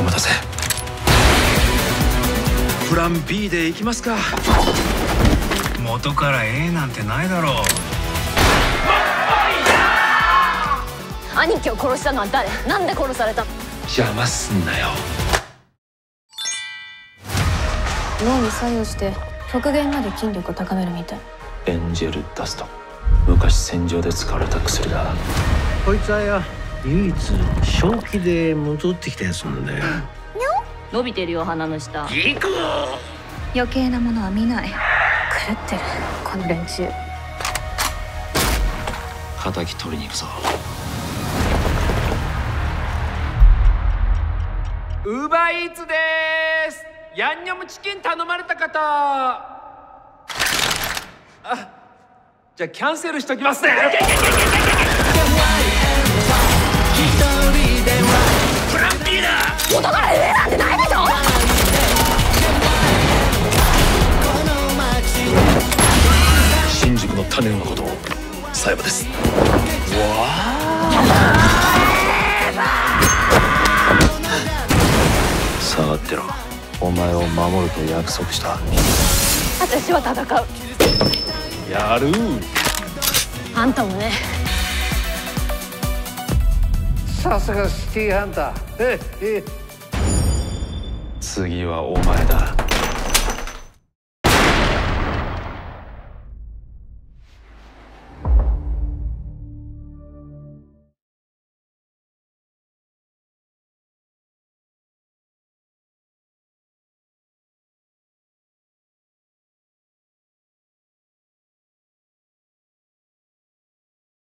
お待たせ。プラン B でいきますか。元から A なんてないだろう。兄貴を殺したのは誰？なんで殺された邪魔すんなよ。脳に作用して極限まで筋力を高めるみたい。エンジェルダスト。昔戦場で使われた薬だ。こいつはよ。唯一正気で戻ってきたやつなんだよ伸びてるよ鼻の下。余計なものは見ない。狂ってる。この連中。敵取りに行くぞ。ウーバーイーツです！ヤンニョムチキン頼まれた方！あじゃあキャンセルしときますね新宿の種馬こと佐山です。下がってろ。お前を守ると約束した。私は戦う。やる。あんたもね。さすがシティーハンター。ええ。次はお前だ